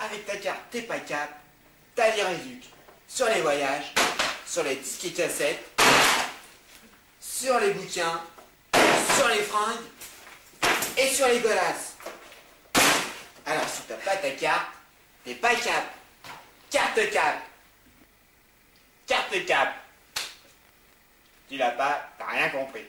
avec ta carte t'es pas cap, les sur les voyages, sur les disques et cassettes, sur les bouquins, sur les fringues et sur les golasses. Alors si t'as pas ta carte, t'es pas cap. Carte cap. Carte cap. Tu l'as pas, t'as rien compris.